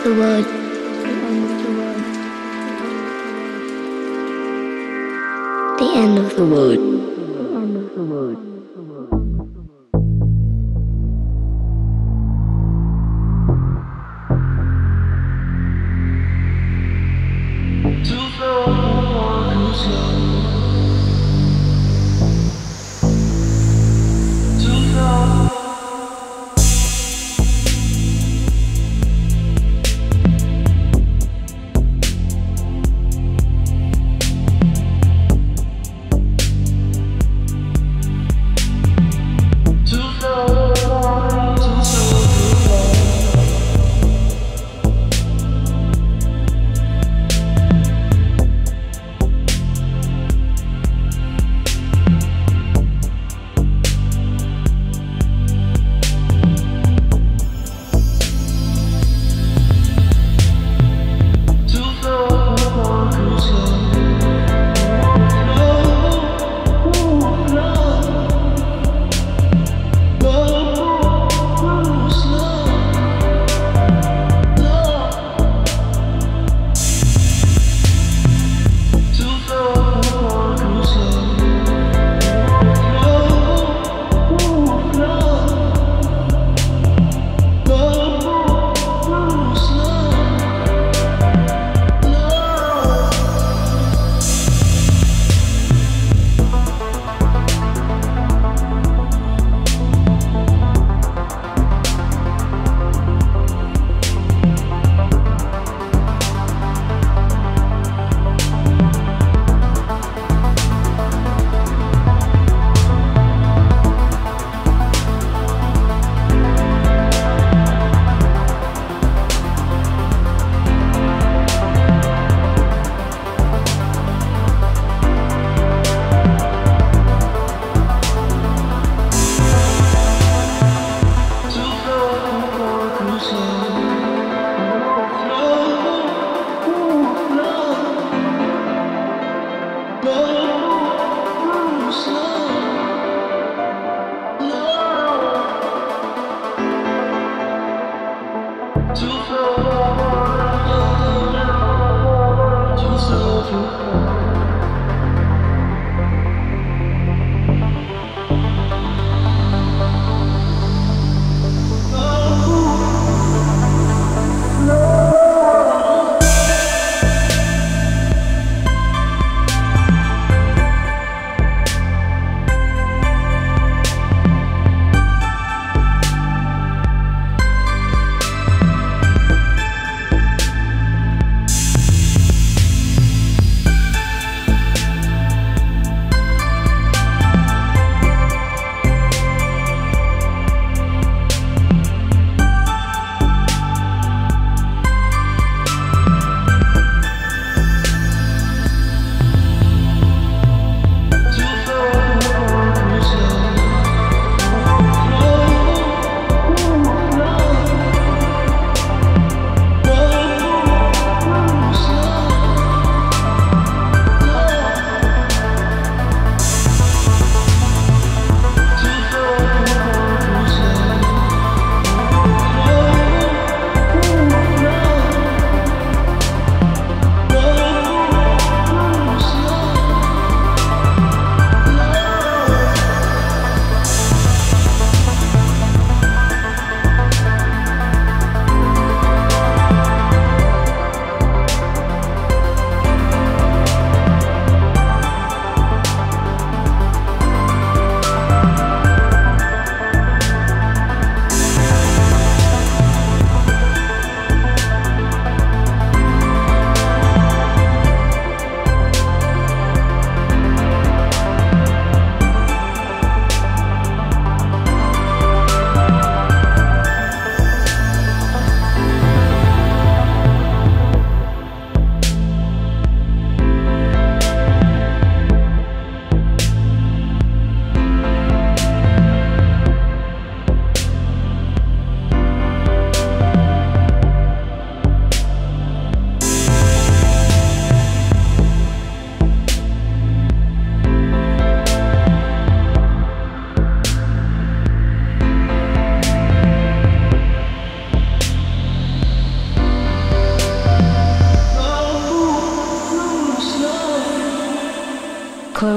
end of the world. The end of the world.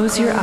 Close your eyes.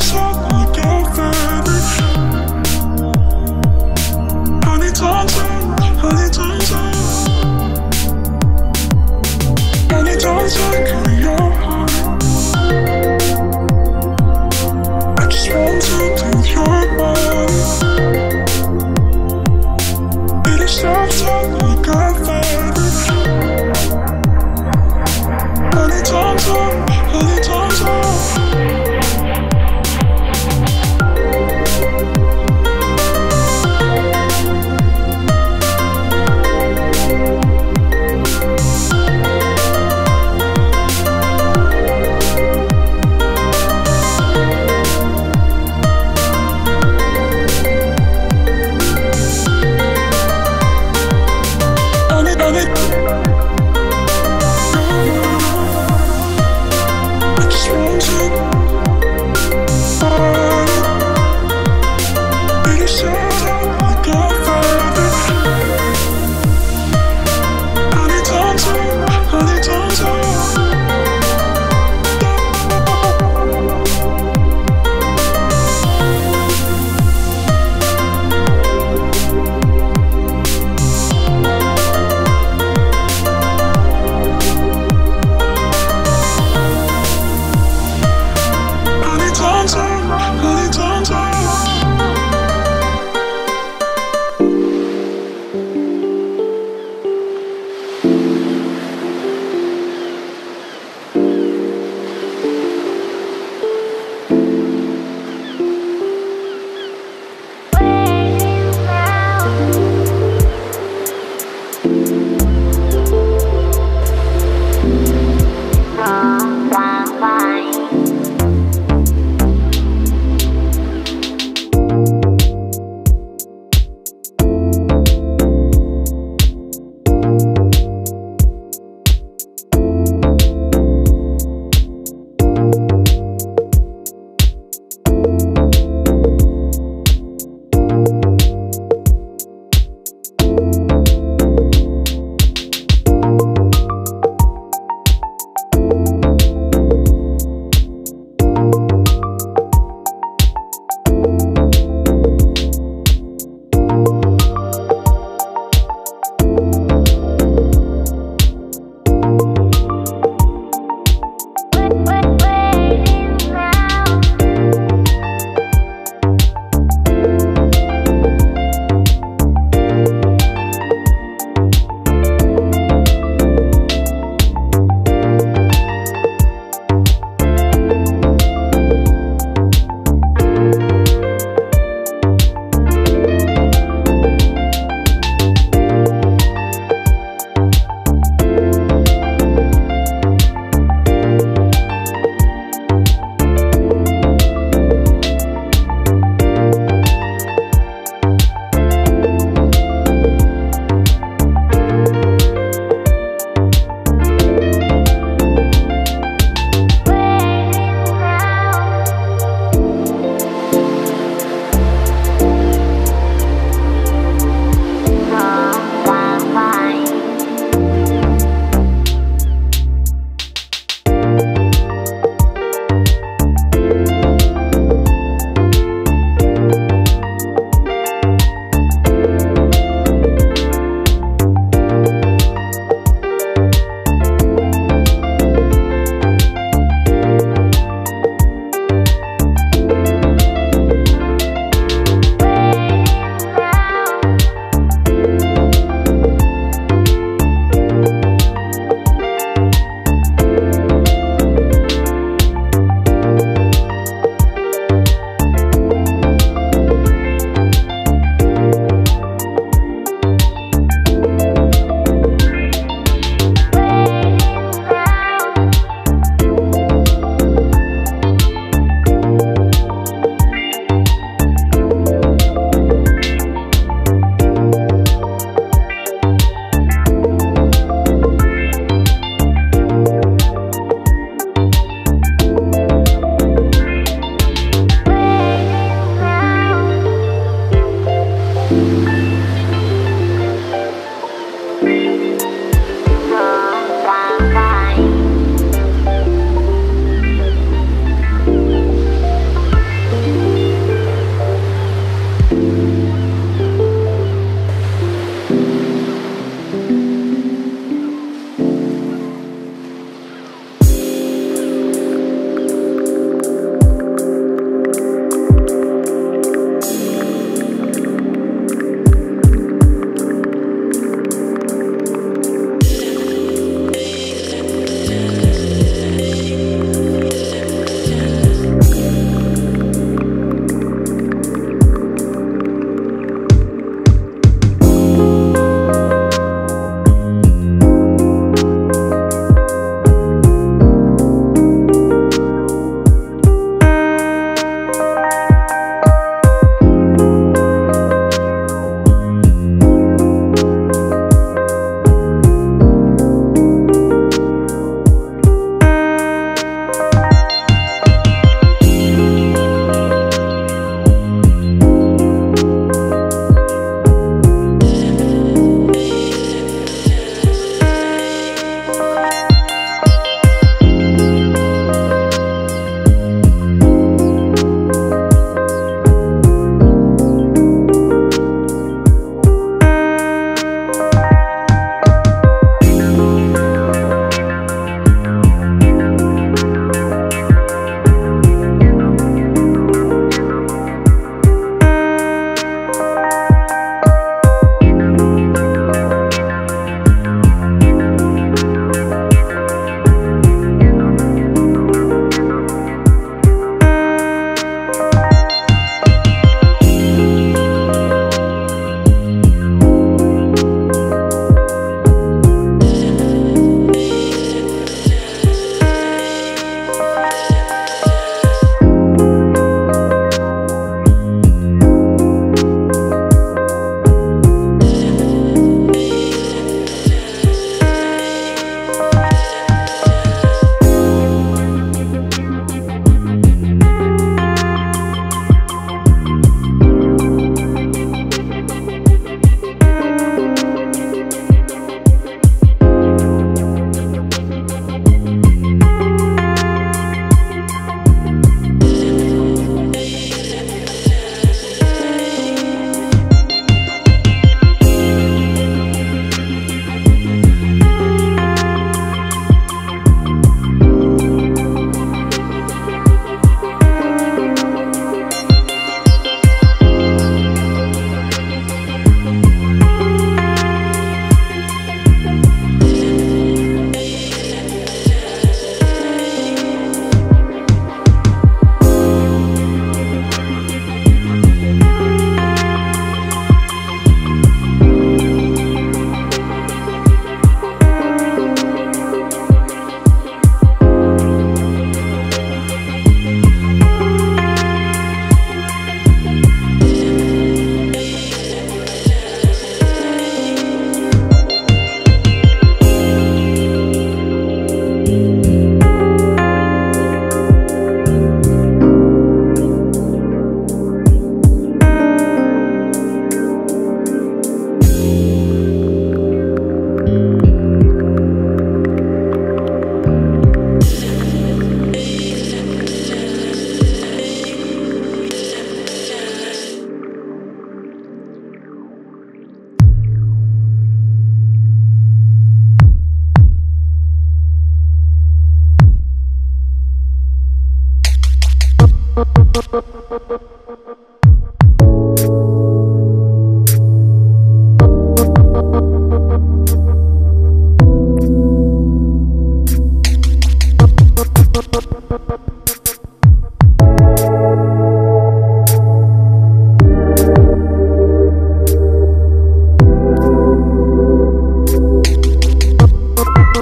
smoke.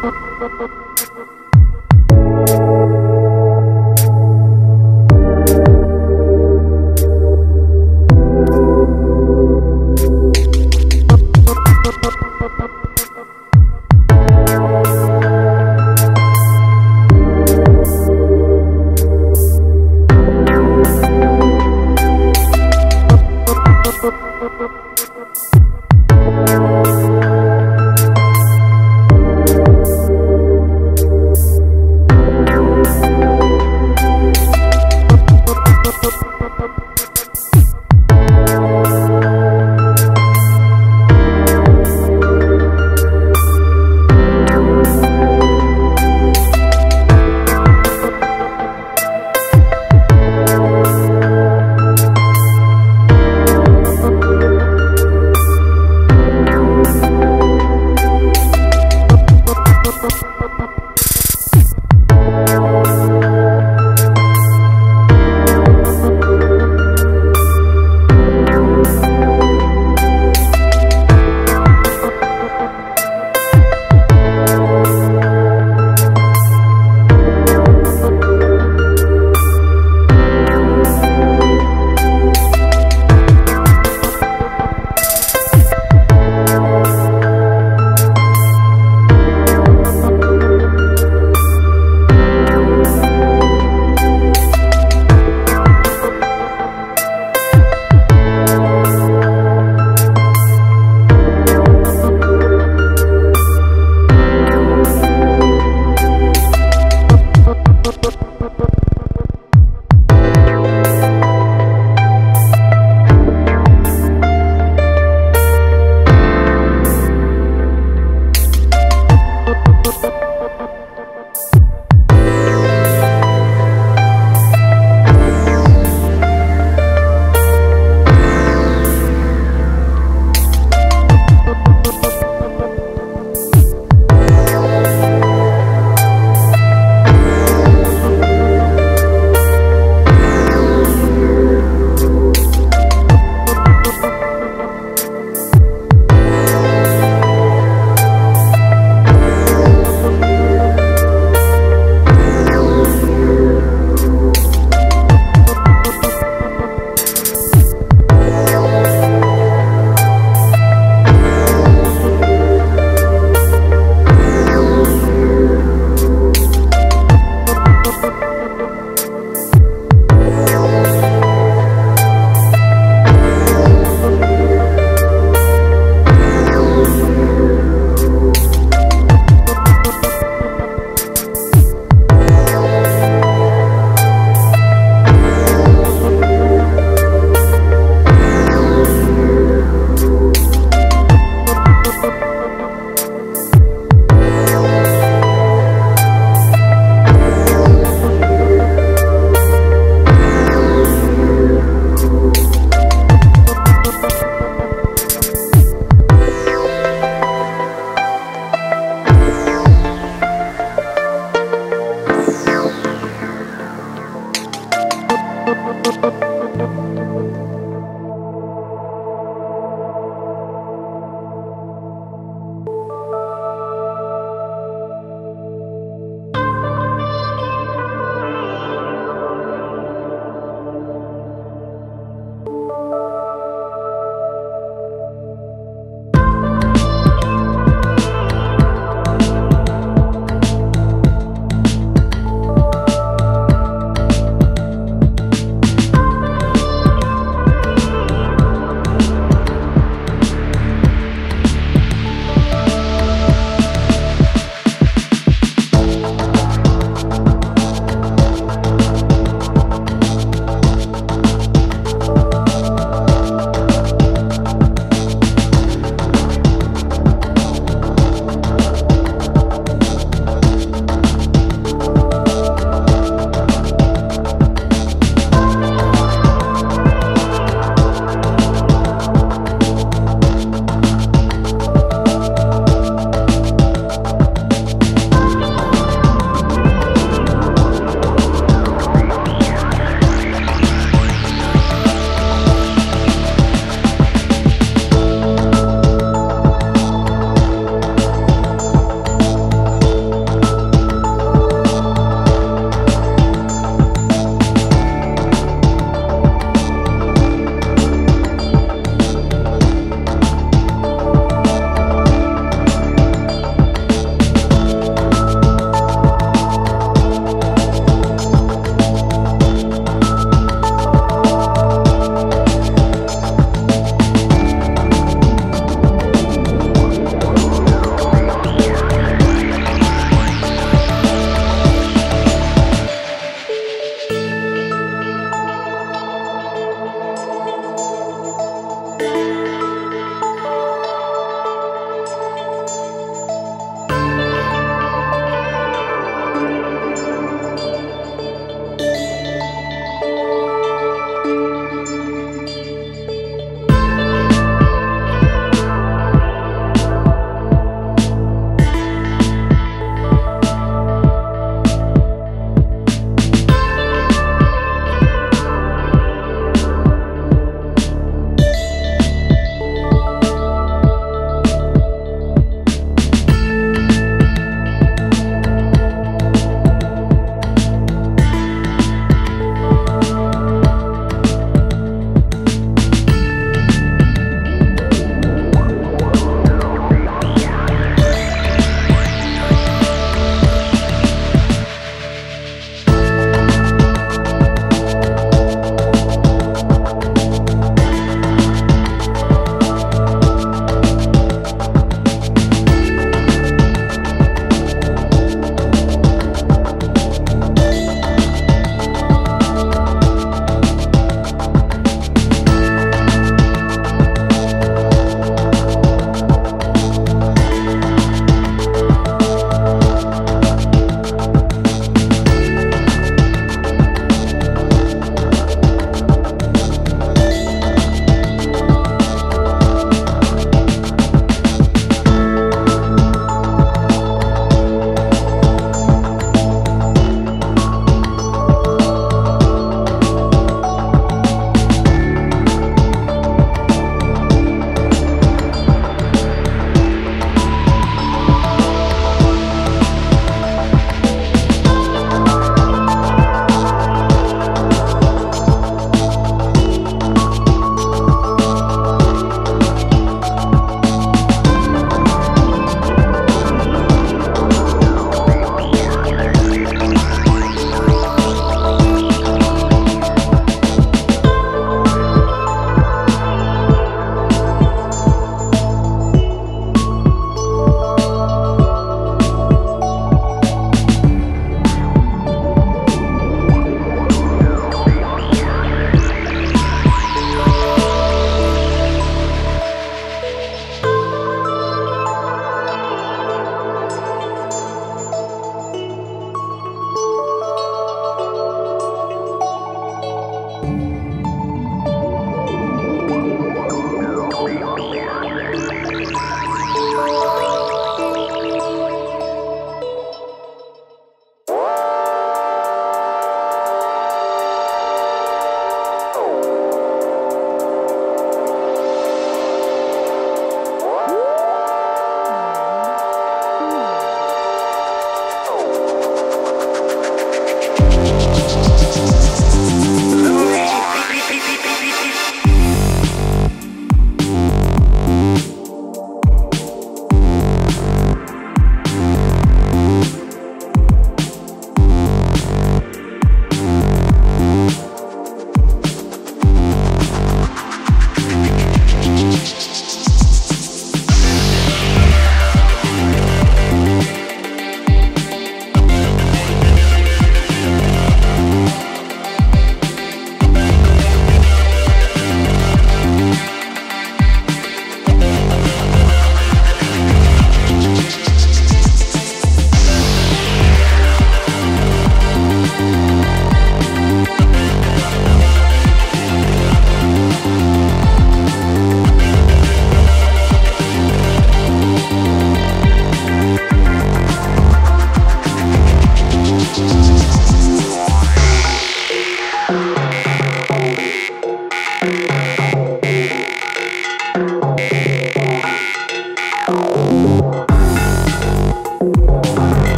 Thank